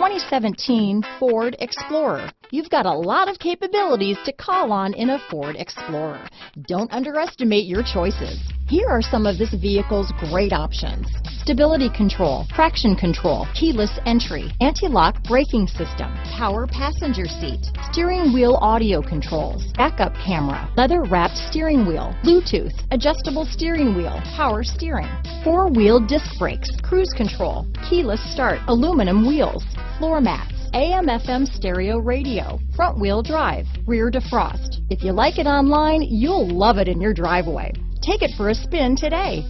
2017 Ford Explorer. You've got a lot of capabilities to call on in a Ford Explorer. Don't underestimate your choices. Here are some of this vehicle's great options. Stability control, traction control, keyless entry, anti-lock braking system, power passenger seat, steering wheel audio controls, backup camera, leather wrapped steering wheel, Bluetooth, adjustable steering wheel, power steering, four-wheel disc brakes, cruise control, keyless start, aluminum wheels, floor mats, AM FM stereo radio, front wheel drive, rear defrost. If you like it online, you'll love it in your driveway. Take it for a spin today.